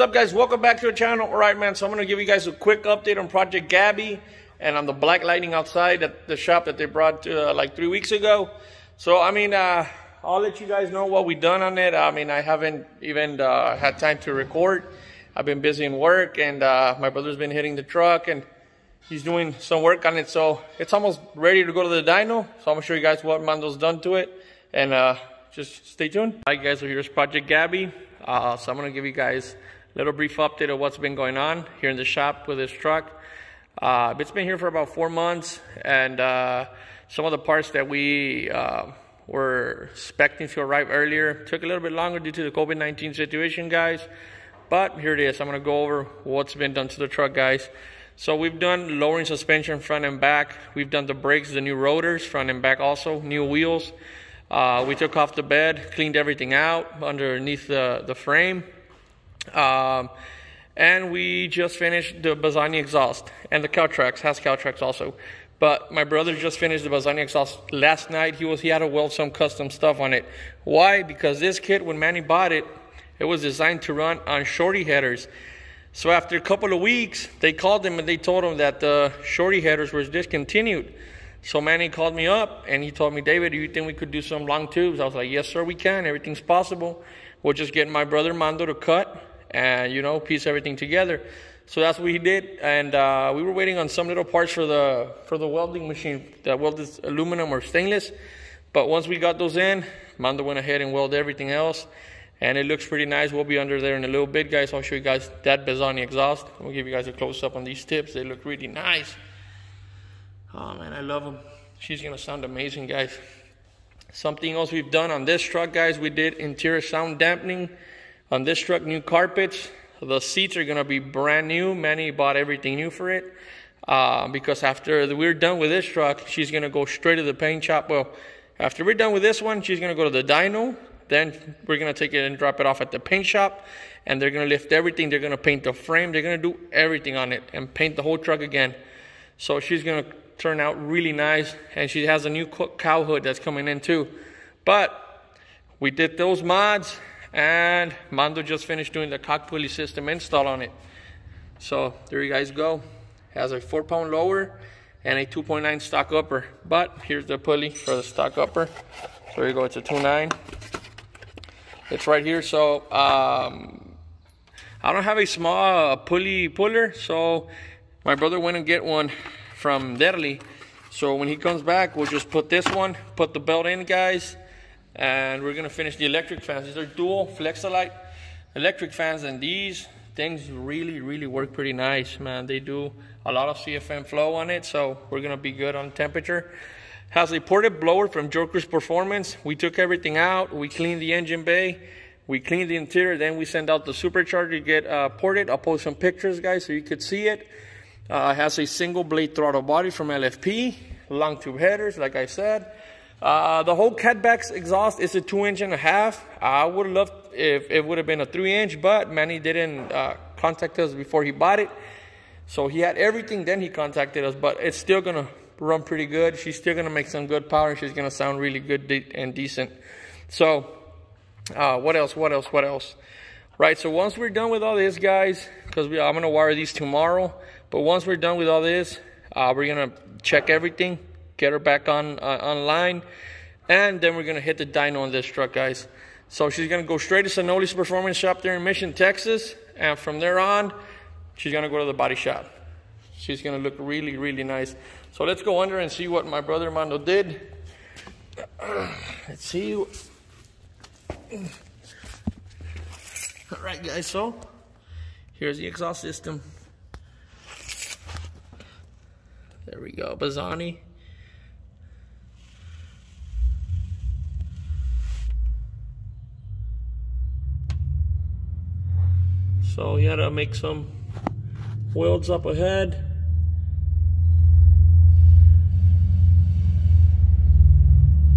What's up guys? Welcome back to the channel. Alright man, so I'm going to give you guys a quick update on Project Gabby and on the black Lightning outside at the shop that they brought uh, like three weeks ago. So I mean, uh, I'll let you guys know what we done on it. I mean, I haven't even uh, had time to record. I've been busy in work and uh, my brother's been hitting the truck and he's doing some work on it. So it's almost ready to go to the dyno. So I'm going to show you guys what Mando's done to it and uh, just stay tuned. All right guys, so here's Project Gabby. Uh, so I'm going to give you guys little brief update of what's been going on here in the shop with this truck. Uh, it's been here for about four months, and uh, some of the parts that we uh, were expecting to arrive earlier took a little bit longer due to the COVID-19 situation, guys. But here it is. I'm going to go over what's been done to the truck, guys. So we've done lowering suspension front and back. We've done the brakes, the new rotors, front and back also, new wheels. Uh, we took off the bed, cleaned everything out underneath the, the frame. Um, and we just finished the Bassani exhaust and the CalTracs, has CalTracs also. But my brother just finished the Bassani exhaust last night. He was he had to weld some custom stuff on it. Why? Because this kit, when Manny bought it, it was designed to run on shorty headers. So after a couple of weeks, they called him and they told him that the shorty headers were discontinued. So Manny called me up and he told me, David, do you think we could do some long tubes? I was like, yes, sir, we can. Everything's possible. We'll just get my brother Mando to cut and, you know, piece everything together. So that's what he did. And uh, we were waiting on some little parts for the, for the welding machine that welded aluminum or stainless. But once we got those in, Mando went ahead and welded everything else. And it looks pretty nice. We'll be under there in a little bit, guys. I'll show you guys that Bassani exhaust. We'll give you guys a close-up on these tips. They look really nice. Oh man, I love them. She's gonna sound amazing, guys. Something else we've done on this truck, guys, we did interior sound dampening. On this truck, new carpets. The seats are gonna be brand new. Manny bought everything new for it. Uh, because after we're done with this truck, she's gonna go straight to the paint shop. Well, after we're done with this one, she's gonna go to the dyno. Then we're gonna take it and drop it off at the paint shop. And they're gonna lift everything. They're gonna paint the frame. They're gonna do everything on it and paint the whole truck again. So she's gonna turn out really nice. And she has a new cowl hood that's coming in too. But we did those mods and Mando just finished doing the cog pulley system install on it. So there you guys go. Has a four pound lower and a 2.9 stock upper. But here's the pulley for the stock upper. So there you go, it's a 2.9. It's right here. So um, I don't have a small pulley puller. So my brother went and get one from Derly. So when he comes back, we'll just put this one, put the belt in, guys, and we're gonna finish the electric fans. These are dual Flex-a-lite electric fans, and these things really, really work pretty nice, man. They do a lot of CFM flow on it, so we're gonna be good on temperature. Has a ported blower from Joker's Performance. We took everything out, we cleaned the engine bay, we cleaned the interior, then we send out the supercharger to get uh, ported. I'll post some pictures, guys, so you could see it. Uh, has a single blade throttle body from LFP, long tube headers, like I said. Uh, the whole Catback's exhaust is a two inch and a half. I would have loved if it would have been a three inch, but Manny didn't uh, contact us before he bought it. So he had everything, then he contacted us, but it's still gonna run pretty good. She's still gonna make some good power. She's gonna sound really good de and decent. So, uh, what else, what else, what else? Right, so once we're done with all this, guys, because I'm gonna wire these tomorrow, but once we're done with all this, uh, we're gonna check everything, get her back on uh, online, and then we're gonna hit the dyno on this truck, guys. So she's gonna go straight to Sanoli's Performance Shop there in Mission, Texas, and from there on, she's gonna go to the body shop. She's gonna look really, really nice. So let's go under and see what my brother Mando did. Let's see. All right, guys, so here's the exhaust system. There we go, Bassani. So you gotta make some welds up ahead.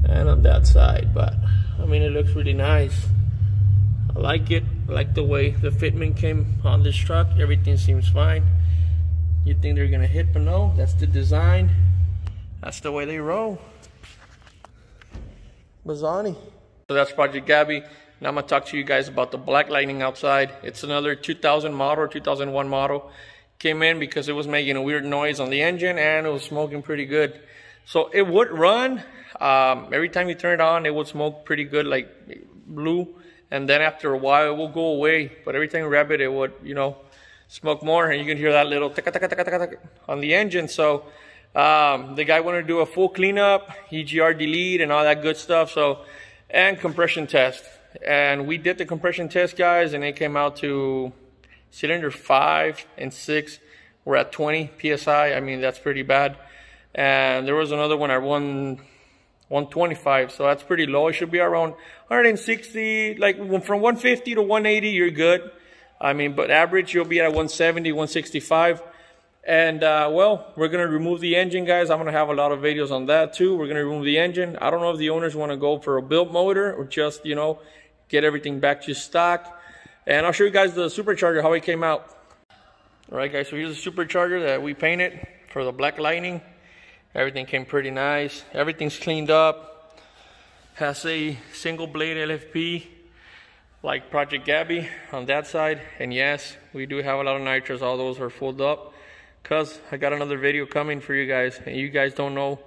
And on that side, but I mean it looks really nice. I like it. I like the way the fitment came on this truck. Everything seems fine. You think they're gonna hit, but no, that's the design. That's the way they roll. Bassani. So that's Project Gabby. I'm gonna talk to you guys about the Black Lightning outside. It's another 2000 model, 2001 model. Came in because it was making a weird noise on the engine and it was smoking pretty good. So it would run. Um, every time you turn it on, it would smoke pretty good, like blue. And then after a while, it will go away. But every time you rev it, it would, you know, smoke more. And you can hear that little tika tika tika tika on the engine. So um, the guy wanted to do a full cleanup, EGR delete, and all that good stuff. So, and compression test. And we did the compression test, guys, and it came out to cylinder five and six. We're at 20 psi. I. Mean, that's pretty bad. And there was another one at one 125 so that's pretty low. It should be around 160 like from 150 to 180 you're good. I mean but average you'll be at 170 165 and uh, well we're gonna remove the engine guys. I'm gonna have a lot of videos on that too. We're gonna remove the engine. I don't know if the owners want to go for a built motor or just you know get everything back to stock and i'll show you guys the supercharger how it came out all right guys so here's the supercharger that we painted for the black lightning Everything came pretty nice. Everything's cleaned up. Has a single blade LFP like Project Gabby on that side. And yes, we do have a lot of nitrous. All those are filled up because I got another video coming for you guys. And you guys don't know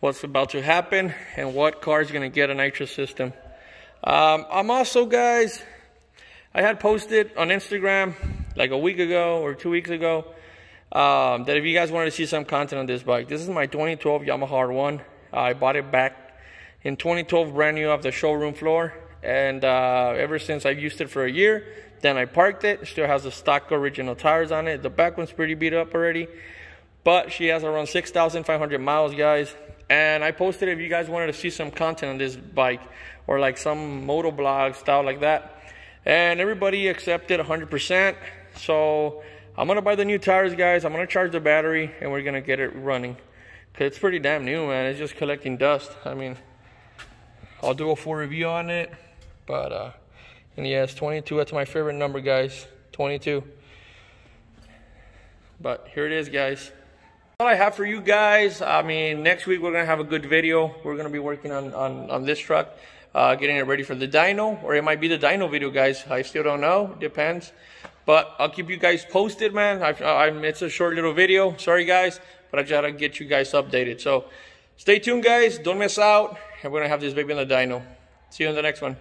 what's about to happen and what car is going to get a nitrous system. Um, I'm also, guys, I had posted on Instagram like a week ago or two weeks ago um, that if you guys wanted to see some content on this bike, this is my 2012 Yamaha R1. I bought it back in 2012, brand new off the showroom floor. And uh, ever since I've used it for a year, then I parked it. Still has the stock original tires on it. The back one's pretty beat up already. But she has around 6,500 miles, guys. And I posted if you guys wanted to see some content on this bike or like some moto blog style like that. And everybody accepted 100%. So I'm gonna buy the new tires, guys. I'm gonna charge the battery and we're gonna get it running. Cause it's pretty damn new, man. It's just collecting dust. I mean, I'll do a full review on it. But, uh, and yes, 22, that's my favorite number, guys. 22. But here it is, guys. All I have for you guys, I mean, next week we're gonna have a good video. We're gonna be working on, on, on this truck, uh, getting it ready for the dyno, or it might be the dyno video, guys. I still don't know, depends. But I'll keep you guys posted, man. I, I, it's a short little video. Sorry, guys. But I try to get you guys updated. So stay tuned, guys. Don't miss out. And we're to have this baby in the dyno. See you in the next one.